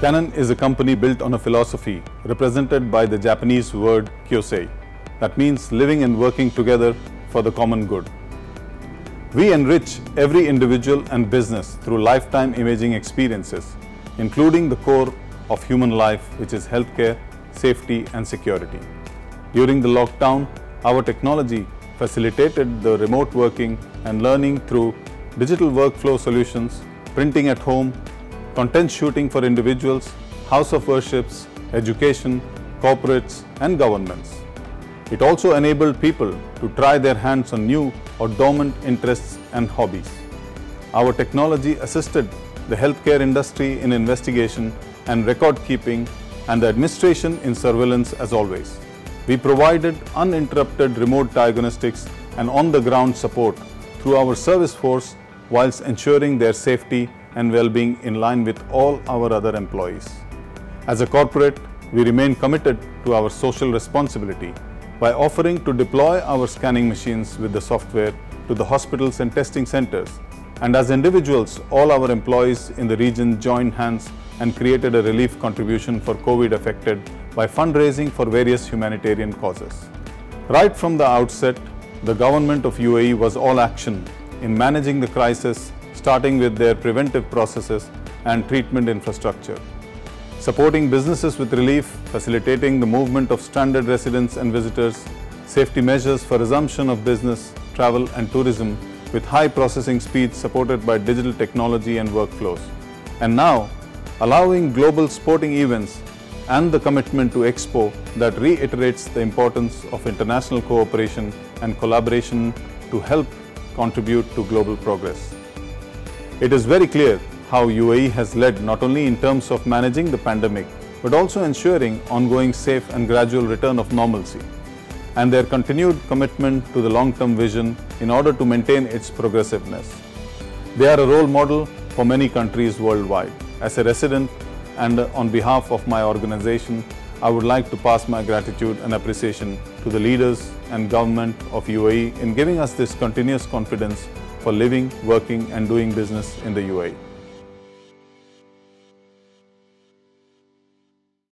Canon is a company built on a philosophy represented by the Japanese word Kyosei, that means living and working together for the common good. We enrich every individual and business through lifetime imaging experiences, including the core of human life, which is healthcare, safety, and security. During the lockdown, our technology facilitated the remote working and learning through digital workflow solutions, printing at home, content shooting for individuals, house of worships, education, corporates, and governments. It also enabled people to try their hands on new or dormant interests and hobbies. Our technology assisted the healthcare industry in investigation and record keeping and the administration in surveillance as always. We provided uninterrupted remote diagnostics and on-the-ground support through our service force whilst ensuring their safety and well-being in line with all our other employees. As a corporate, we remain committed to our social responsibility by offering to deploy our scanning machines with the software to the hospitals and testing centers. And as individuals, all our employees in the region joined hands and created a relief contribution for COVID affected by fundraising for various humanitarian causes. Right from the outset, the government of UAE was all action in managing the crisis starting with their preventive processes and treatment infrastructure. Supporting businesses with relief, facilitating the movement of stranded residents and visitors, safety measures for resumption of business, travel and tourism with high processing speeds supported by digital technology and workflows. And now, allowing global sporting events and the commitment to Expo that reiterates the importance of international cooperation and collaboration to help contribute to global progress. It is very clear how UAE has led not only in terms of managing the pandemic, but also ensuring ongoing safe and gradual return of normalcy, and their continued commitment to the long-term vision in order to maintain its progressiveness. They are a role model for many countries worldwide. As a resident and on behalf of my organization, I would like to pass my gratitude and appreciation to the leaders and government of UAE in giving us this continuous confidence for living, working and doing business in the UAE.